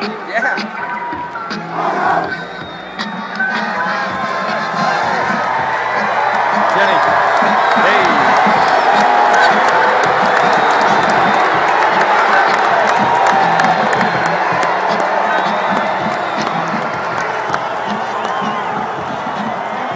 Yeah.